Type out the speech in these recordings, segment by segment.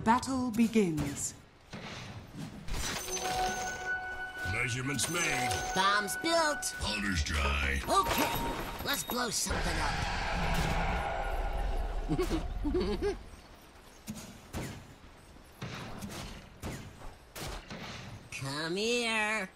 The battle begins. Measurements made. Bombs built. Powder's dry. Okay, let's blow something up. Come here.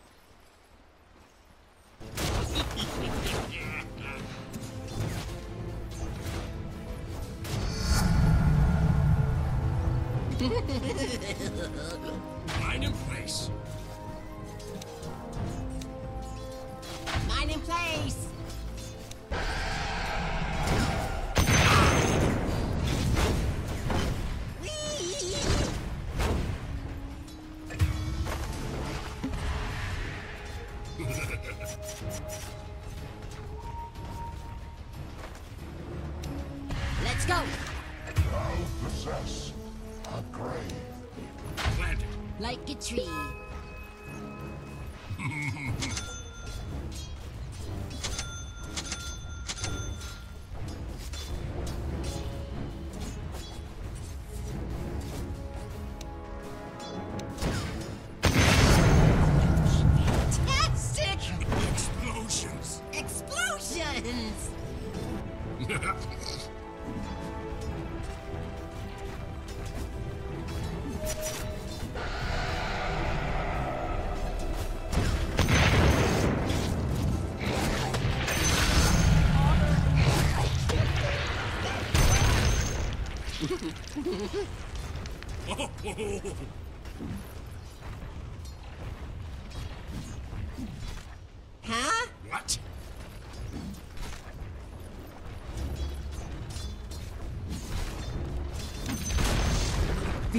Tree.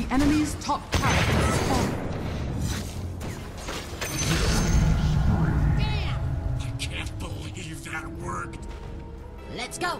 The enemy's top tower has fallen. Damn! I can't believe that worked. Let's go!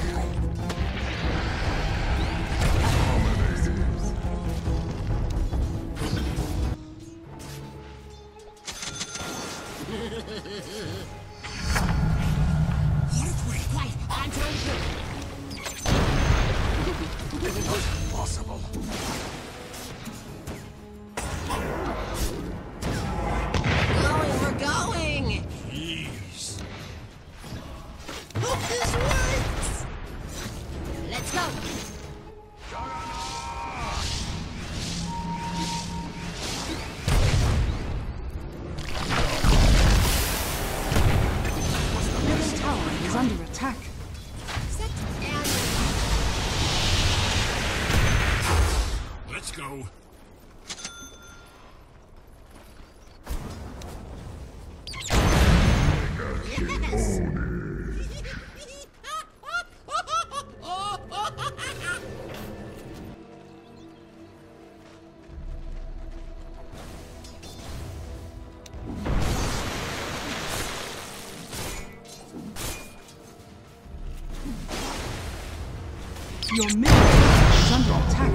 Your middle is under attack.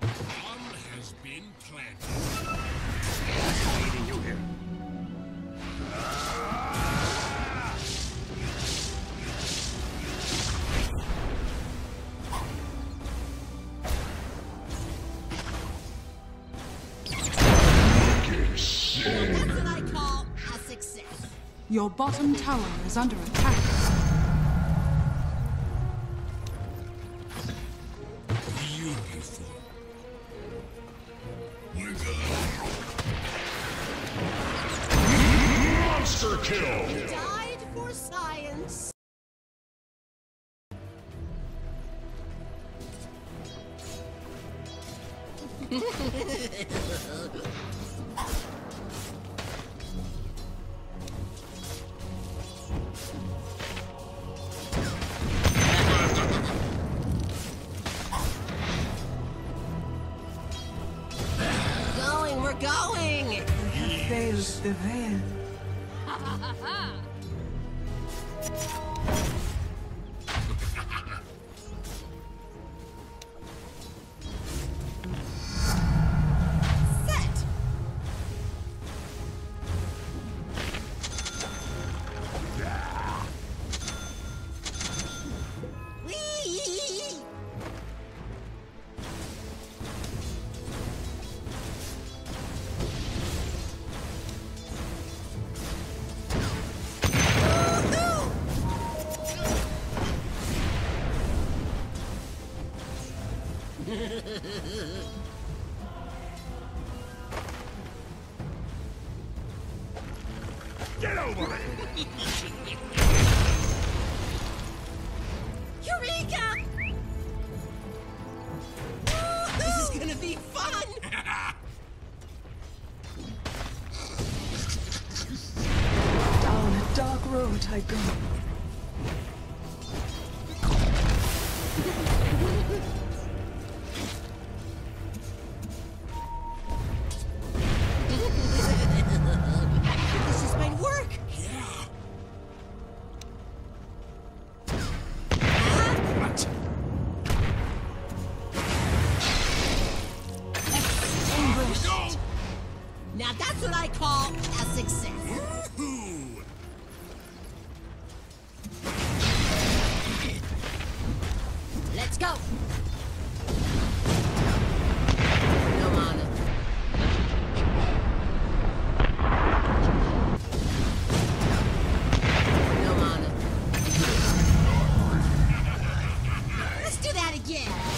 Bomb has been planted. Your bottom tower is under attack. Beautiful. We're good. Monster kill! Died for science. going! The the van. Get over it! Eureka! This is gonna be fun! Down a dark road I go. Do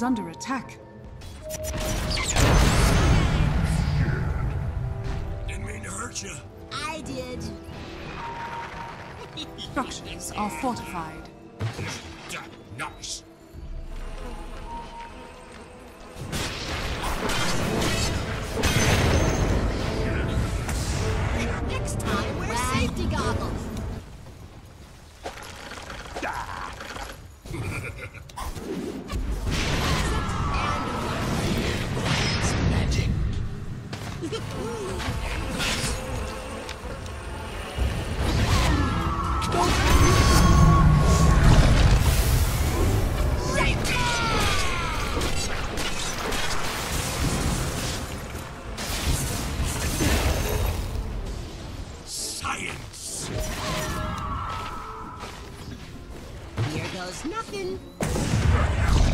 Is under attack. Didn't mean to hurt you. I did. Structures are fortified. Nice. Next time, wear safety goggles. Here goes nothing.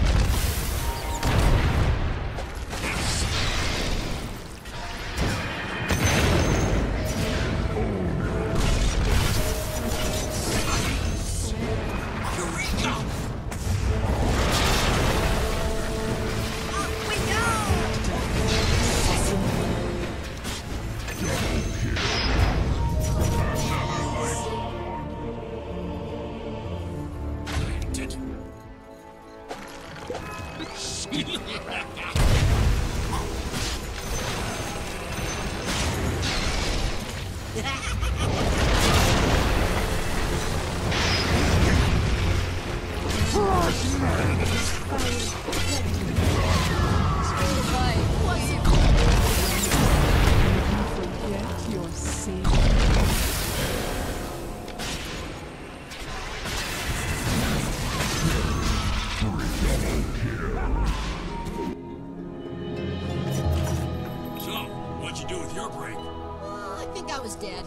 Was dead.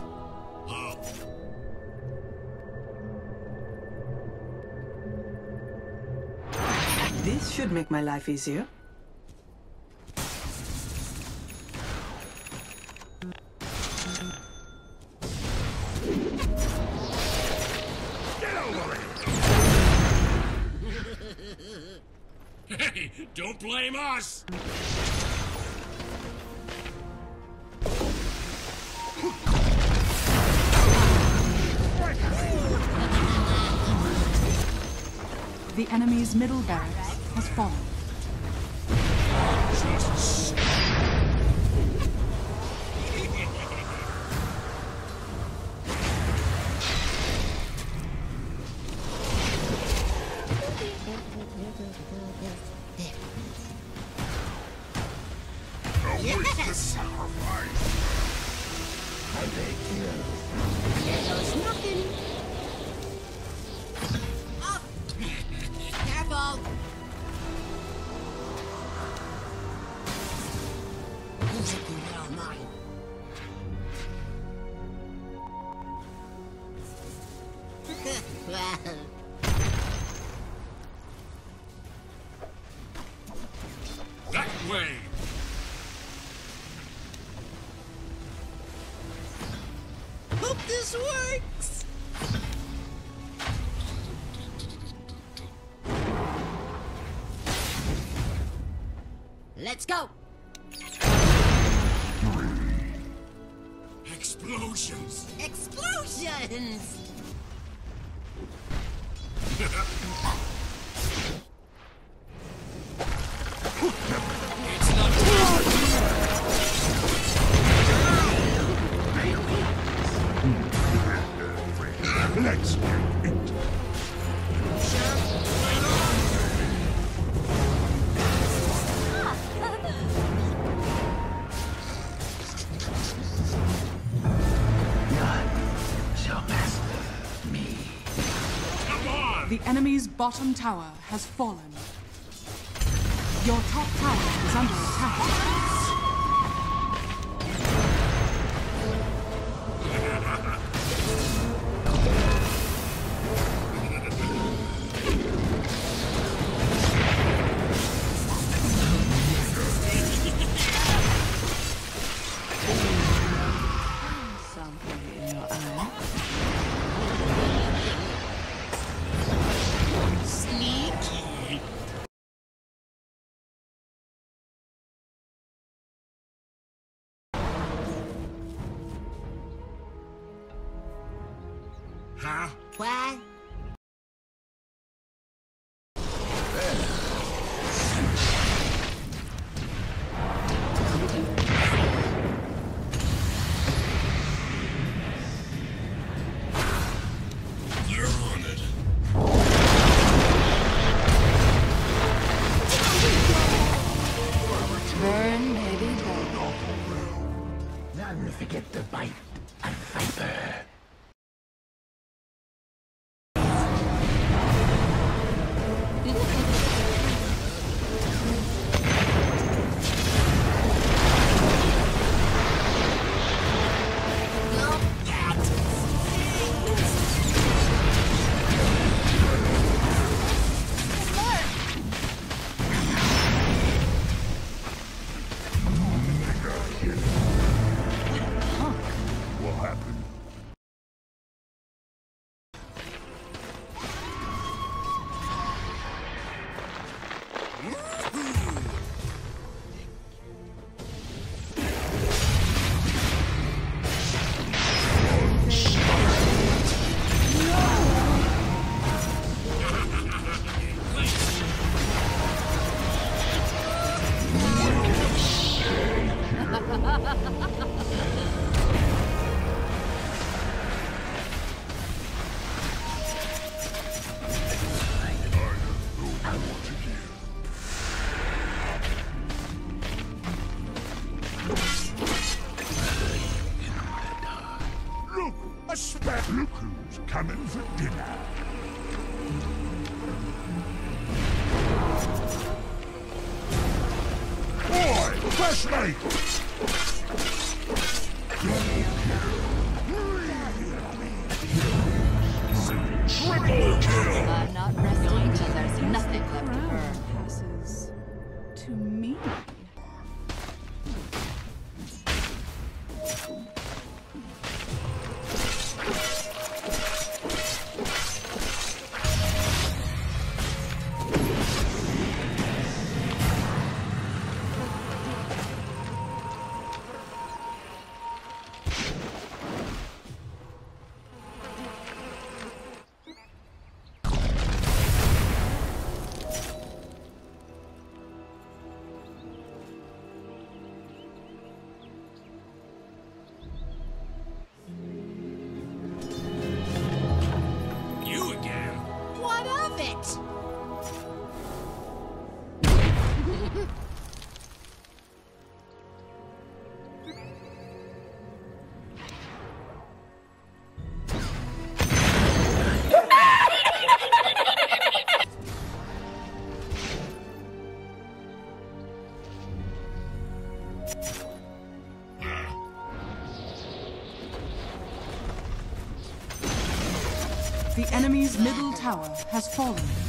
How? This should make my life easier. The enemy's middle barracks has fallen. Jesus. Let's go! Explosions! Explosions! bottom tower has fallen. Your top tower is under attack. 좋 아. Look who's coming for dinner. Boy, flashlight! I'm not resting until there's nothing left to Crown burn. passes to me. Enemy's middle tower has fallen.